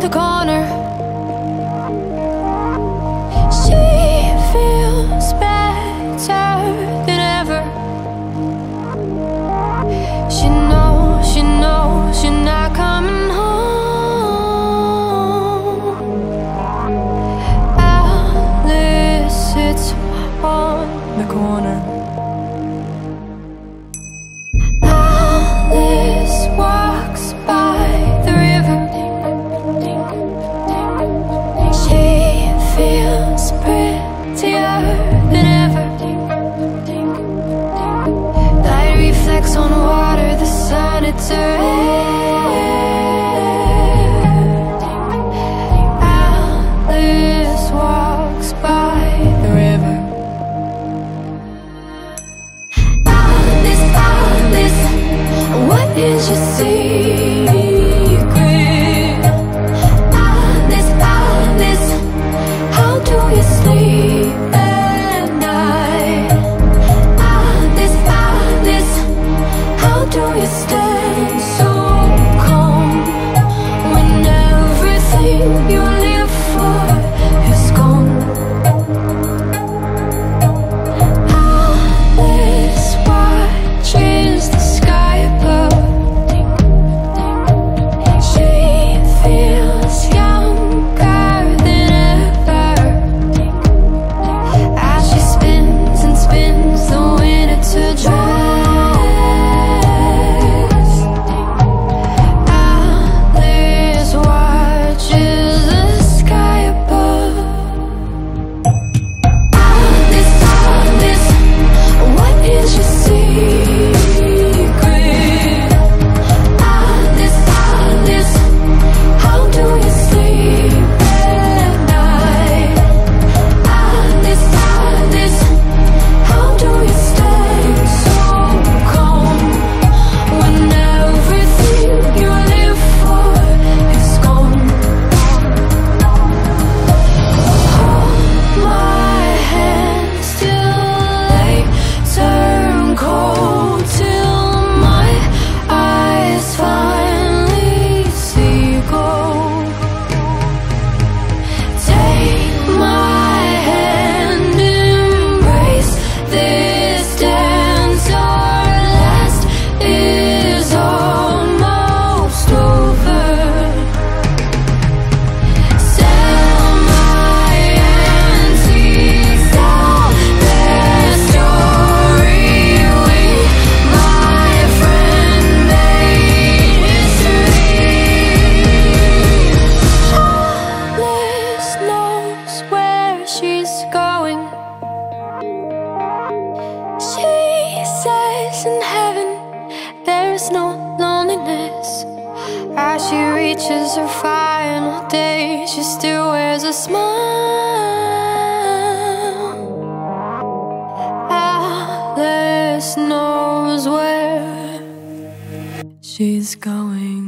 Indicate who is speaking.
Speaker 1: the corner. She feels better than ever. She knows, she knows she's not coming home. Alice sits on the corner. on water, the sun, it turned Alice walks by the river Alice, Alice, what did you see? In heaven there is no loneliness. As she reaches her final day She still wears a smile. Alice knows where she's going